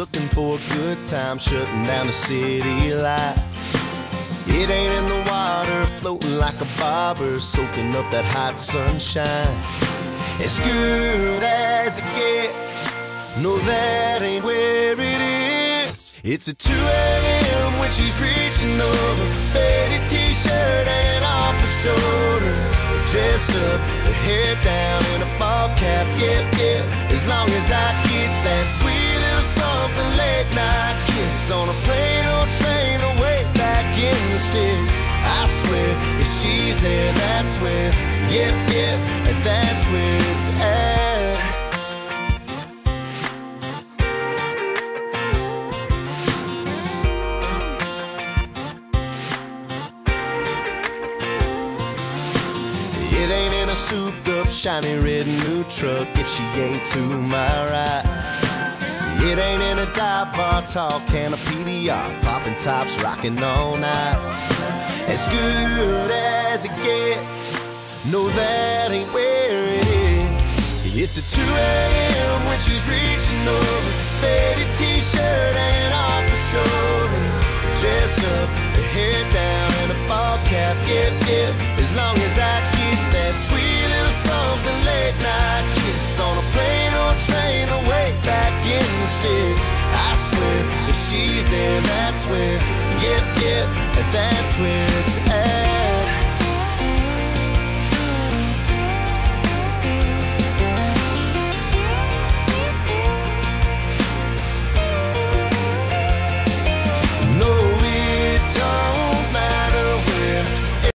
looking for a good time, shutting down the city lights. It ain't in the water, floating like a bobber, soaking up that hot sunshine. As good as it gets, no, that ain't where it is. It's a 2 a.m. when she's reaching over, faded t-shirt and off her shoulder. Dressed up, her hair down in a ball cap, yeah, yeah. As long as I where, yep, yep, that's where it's at. Eh. It ain't in a souped up, shiny red new truck if she ain't to my right. It ain't in a dive bar, tall can of PBR, popping tops, rocking all night. As good as it gets, no, that ain't where it is. It's a 2 a.m. when she's reaching over, faded t-shirt and off her shoulder. Dressed up, her hair down and a ball cap, yep, yep. As long as I get that sweet little something late night kiss on a plane or train away back in the sticks. I swear, if she's there, that's where, yep, yep, that's where